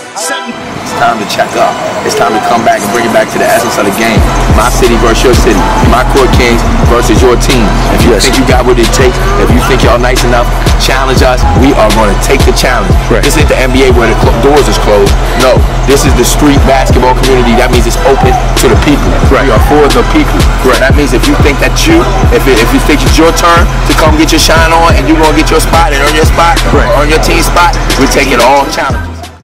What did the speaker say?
It's time to check up. It's time to come back and bring it back to the essence of the game. My city versus your city. My court kings versus your team. If you Yes. think you got what it takes, if you think y'all nice enough, challenge us. We are going to take the challenge. Right. This isn't the NBA where the doors is closed. No, this is the street basketball community. That means it's open to the people. Right. We are for the people. Right. That means if you think that you, if, it, if you think it's your turn to come get your shine on and you're going to get your spot and earn your spot, Right. earn your team spot, we're taking all challenges.